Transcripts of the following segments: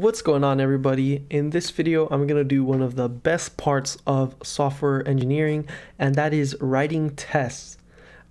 What's going on everybody? In this video, I'm to do one of the best parts of software engineering, and that is writing tests.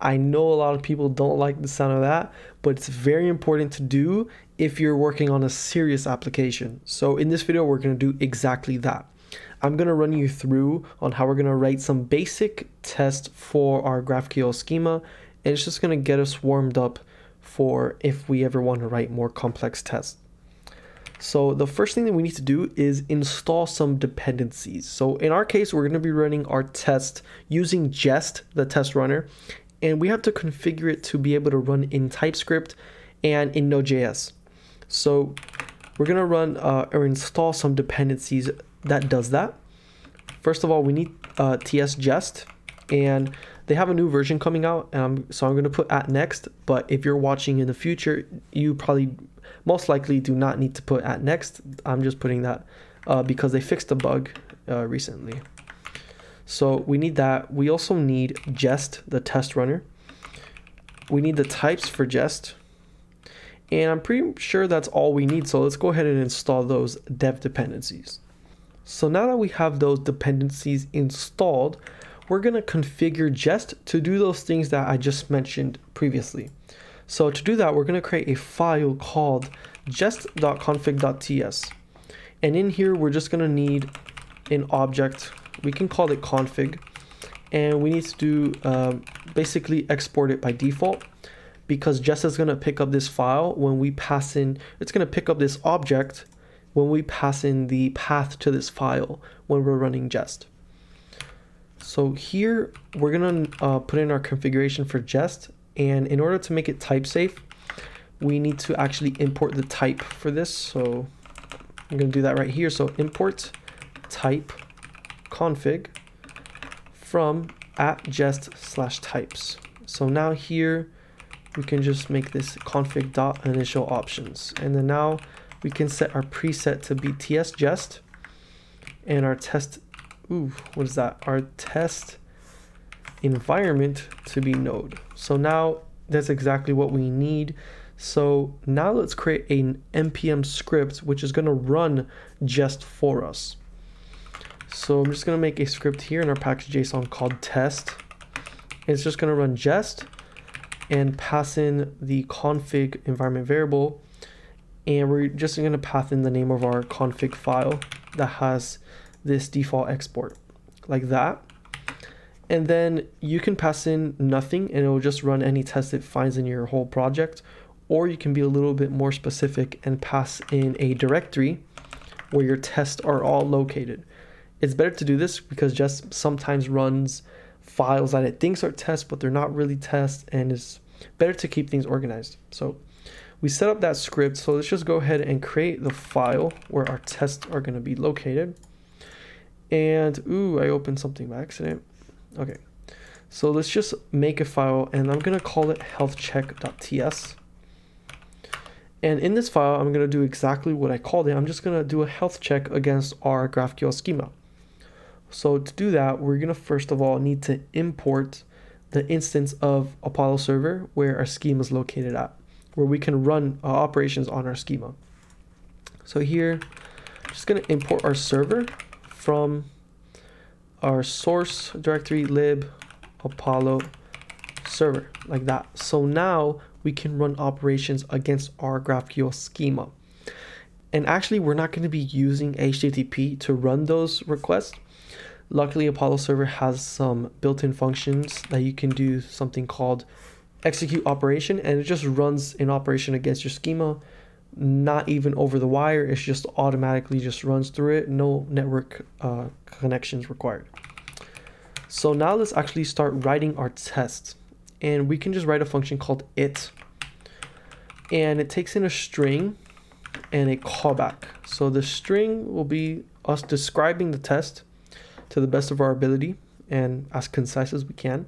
I know a lot of people don't like the sound of that, but it's very important to do if you're working on a serious application. So in this video, we're to do exactly that. I'm to run you through on how we're to write some basic tests for our GraphQL schema, and it's just to get us warmed up for if we ever want to write more complex tests. So the first thing that we need to do is install some dependencies. So in our case, we're going to be running our test using Jest, the test runner, and we have to configure it to be able to run in TypeScript and in Node.js. So we're going to run uh, or install some dependencies that does that. First of all, we need uh, TS Jest, and they have a new version coming out. Um, so I'm going to put at next, but if you're watching in the future, you probably most likely do not need to put at next. I'm just putting that uh, because they fixed a bug uh, recently. So we need that. We also need Jest, the test runner. We need the types for Jest. And I'm pretty sure that's all we need. So let's go ahead and install those dev dependencies. So now that we have those dependencies installed, we're going to configure Jest to do those things that I just mentioned previously. So to do that, we're going to create a file called jest.config.ts. And in here, we're just going to need an object. We can call it config. And we need to do um, basically export it by default because Jest is going to pick up this file when we pass in, it's going to pick up this object when we pass in the path to this file when we're running Jest. So here we're going to uh, put in our configuration for Jest and in order to make it type safe, we need to actually import the type for this. So I'm going to do that right here. So import type config from at jest slash types. So now here we can just make this config dot initial options. And then now we can set our preset to be ts jest and our test, ooh, what is that? Our test environment to be node. So now that's exactly what we need. So now let's create an npm script which is going to run Jest for us. So I'm just going to make a script here in our package.json called test. It's just going to run Jest and pass in the config environment variable. And we're just going to pass in the name of our config file that has this default export like that and then you can pass in nothing and it will just run any test it finds in your whole project. Or you can be a little bit more specific and pass in a directory where your tests are all located. It's better to do this because Jest sometimes runs files that it thinks are tests but they're not really tests and it's better to keep things organized. So we set up that script. So let's just go ahead and create the file where our tests are going to be located. And ooh I opened something by accident Okay, so let's just make a file and I'm gonna call it healthcheck.ts. And in this file, I'm gonna do exactly what I called it. I'm just gonna do a health check against our GraphQL schema. So to do that, we're gonna first of all need to import the instance of Apollo server where our schema is located at, where we can run uh, operations on our schema. So here, just gonna import our server from our source directory lib apollo server like that. So now we can run operations against our GraphQL schema. And actually, we're not going to be using HTTP to run those requests. Luckily, Apollo server has some built-in functions that you can do something called execute operation, and it just runs an operation against your schema not even over the wire it's just automatically just runs through it. No network uh, connections required. So now let's actually start writing our test and we can just write a function called it. And it takes in a string and a callback. So the string will be us describing the test to the best of our ability and as concise as we can.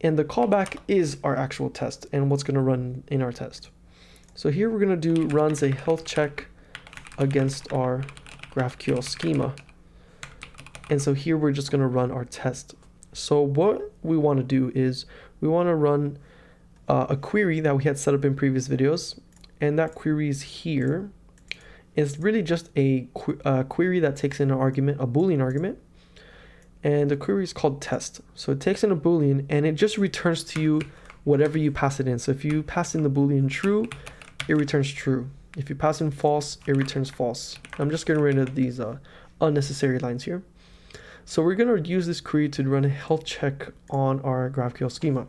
And the callback is our actual test and what's going to run in our test so here we're going to do runs a health check against our GraphQL schema. And so here we're just going to run our test. So what we want to do is we want to run uh, a query that we had set up in previous videos. And that query is here. It's really just a qu query that takes in an argument, a Boolean argument. And the query is called test. So it takes in a Boolean and it just returns to you whatever you pass it in. So if you pass in the Boolean true, it returns true. If you pass in false, it returns false. I'm just getting rid of these uh, unnecessary lines here. So we're going to use this query to run a health check on our GraphQL schema.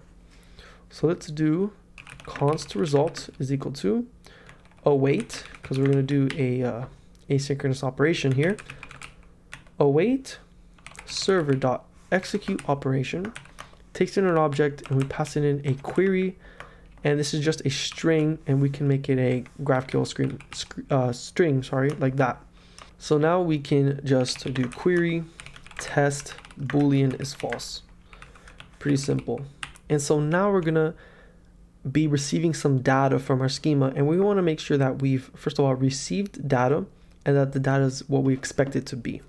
So let's do const result is equal to await, because we're going to do a uh, asynchronous operation here. Await server dot execute operation takes in an object and we pass it in a query and this is just a string and we can make it a GraphQL screen, uh, string, sorry, like that. So now we can just do query test boolean is false. Pretty simple. And so now we're gonna be receiving some data from our schema and we want to make sure that we've first of all received data and that the data is what we expect it to be.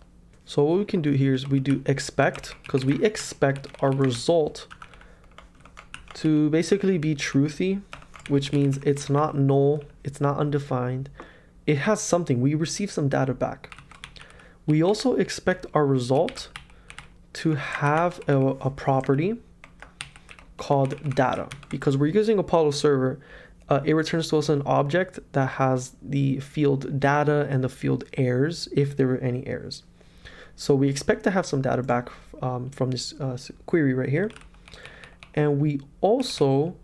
So what we can do here is we do expect because we expect our result to basically be truthy, which means it's not null, it's not undefined. It has something, we receive some data back. We also expect our result to have a, a property called data because we're using Apollo server. Uh, it returns to us an object that has the field data and the field errors if there were any errors. So we expect to have some data back um, from this uh, query right here. And we also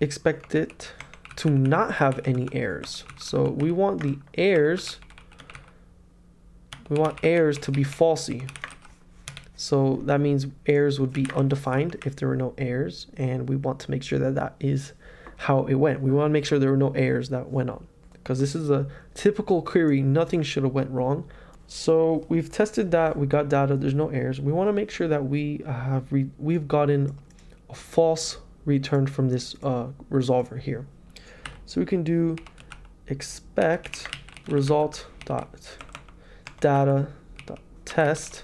expect it to not have any errors. So we want the errors, we want errors to be falsy. So that means errors would be undefined if there were no errors. And we want to make sure that that is how it went. We want to make sure there were no errors that went on. Because this is a typical query, nothing should have went wrong. So we've tested that, we got data, there's no errors. We want to make sure that we have we've gotten false return from this uh, resolver here. So we can do expect result dot data dot test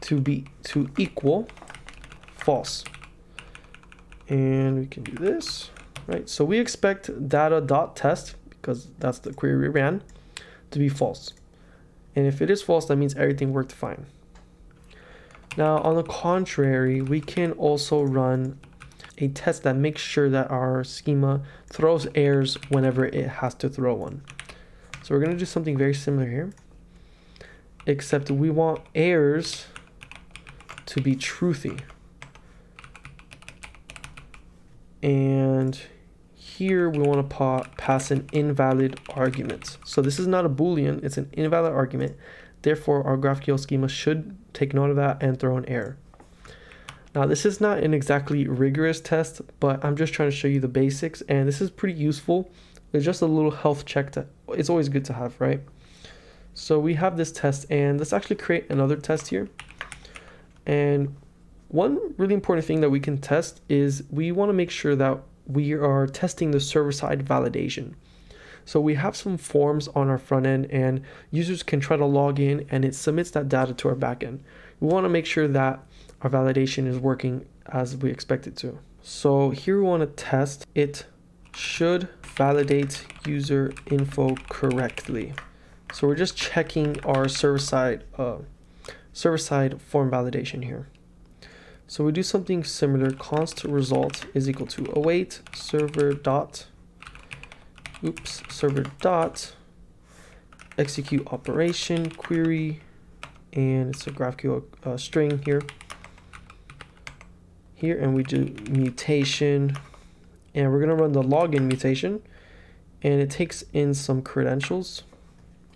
to be to equal false. And we can do this, right? So we expect data dot test because that's the query we ran to be false. And if it is false, that means everything worked fine. Now, on the contrary, we can also run a test that makes sure that our schema throws errors whenever it has to throw one. So we're going to do something very similar here, except we want errors to be truthy. And here we want to pa pass an invalid argument. So this is not a boolean, it's an invalid argument. Therefore, our GraphQL schema should take note of that and throw an error. Now, this is not an exactly rigorous test, but I'm just trying to show you the basics, and this is pretty useful. It's just a little health check that it's always good to have, right? So we have this test, and let's actually create another test here. And one really important thing that we can test is we want to make sure that we are testing the server-side validation. So we have some forms on our front end and users can try to log in and it submits that data to our backend. We want to make sure that our validation is working as we expect it to. So here we want to test it should validate user info correctly. So we're just checking our server-side uh, server-side form validation here. So we do something similar. Const result is equal to await server dot oops, server dot execute operation query, and it's a GraphQL uh, string here. Here, and we do mutation, and we're gonna run the login mutation, and it takes in some credentials.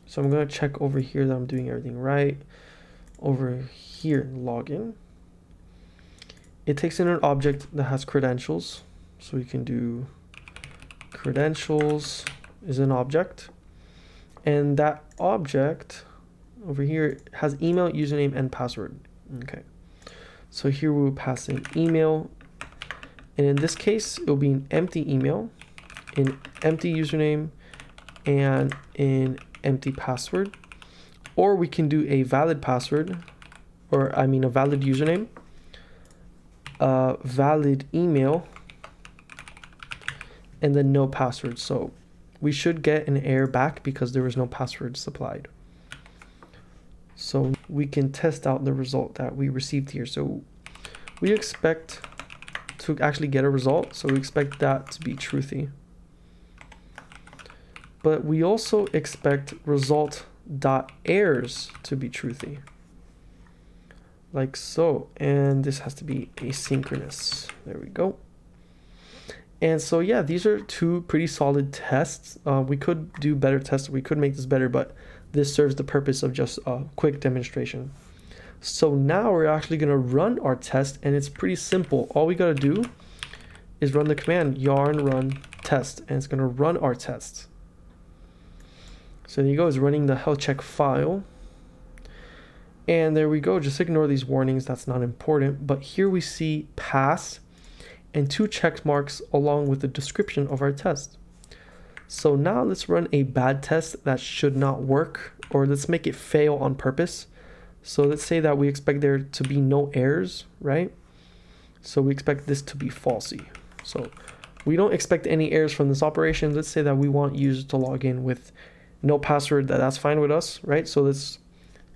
So I'm gonna check over here that I'm doing everything right. Over here, login. It takes in an object that has credentials, so we can do credentials is an object. And that object over here has email username and password. Okay. So here we'll pass an email. And in this case it will be an empty email an empty username and an empty password. Or we can do a valid password or I mean a valid username a valid email and then no password. So we should get an error back because there was no password supplied. So we can test out the result that we received here. So we expect to actually get a result. So we expect that to be truthy. But we also expect result dot errors to be truthy. Like so. And this has to be asynchronous. There we go. And so, yeah, these are two pretty solid tests. Uh, we could do better tests. We could make this better, but this serves the purpose of just a quick demonstration. So now we're actually going to run our test, and it's pretty simple. All we got to do is run the command yarn run test, and it's going to run our test. So there you go, it's running the health check file. And there we go, just ignore these warnings, that's not important. But here we see pass and two check marks along with the description of our test. So now let's run a bad test that should not work, or let's make it fail on purpose. So let's say that we expect there to be no errors, right? So we expect this to be falsy. So we don't expect any errors from this operation. Let's say that we want users to log in with no password, that that's fine with us, right? So let's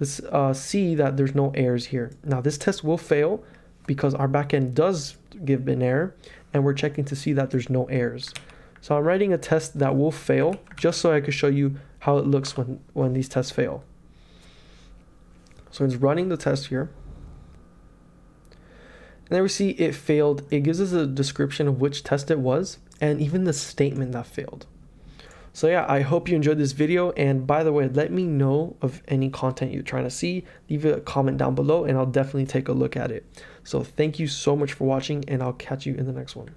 let's uh, see that there's no errors here. Now this test will fail because our backend does give an error and we're checking to see that there's no errors. So I'm writing a test that will fail just so I can show you how it looks when, when these tests fail. So it's running the test here. And there we see it failed. It gives us a description of which test it was and even the statement that failed. So yeah, I hope you enjoyed this video. And by the way, let me know of any content you're trying to see. Leave a comment down below and I'll definitely take a look at it. So thank you so much for watching and I'll catch you in the next one.